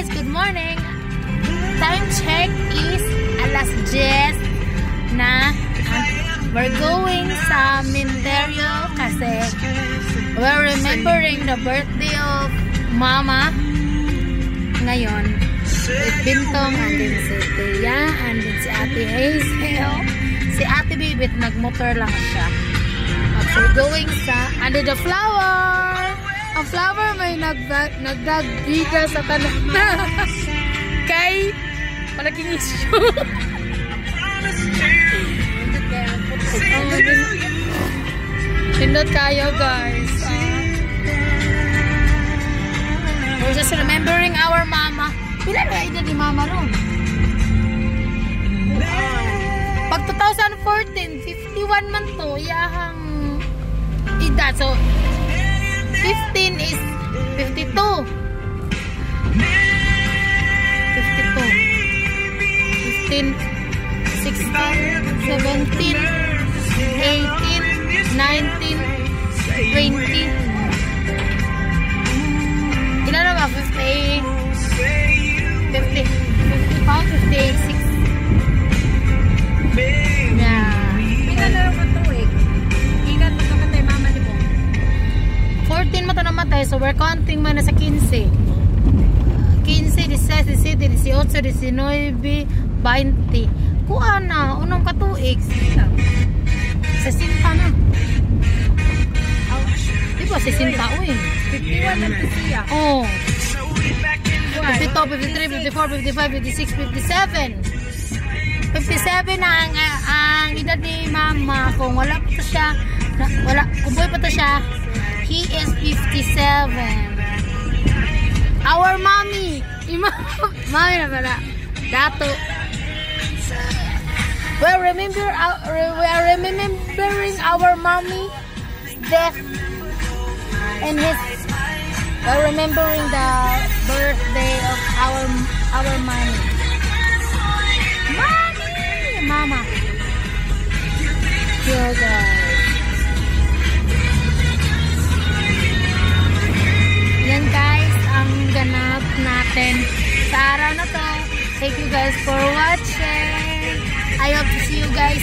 guys, good morning. Time check is alas 10 na we're going sa Minterio kasi we're remembering the birthday of Mama ngayon. Bintong, and then si Tia, and then si Ate Hazel. Si Ate Bibit, nagmotor lang siya. At we're going sa Under the Flower. Ang flower may nagdag nagdagbiga sa tanan kay malaking issue. Pindot kayo guys. Uh, we're just remembering our mama. Pila na edad ni mama ron? Pag 2014, 51 man to, iyahang edad. So, 15 is 52. 52. 15, 16, 17, 18, 19, 20. Namatay, so we're counting man na sa 15. 15, 16, 17, 18, 19, 20. Kuha na, unang katuig. Sa sinta na. Di ba, sa sinta, uy. 51 ang siya. Oh. 52, 53, 54, 55, 56, 57. 57 na ang, ang edad ni mama. Kung wala pa to siya, na, wala, kung buhay pa to siya, he is 57. Our mommy. Mommy na pala. Dato. We're remember, uh, our, we are remembering our mommy death and his we're remembering the birthday of our our mommy. Mommy! Mama. Here guys. Yan natin sa araw na to. Thank you guys for watching. I hope to see you guys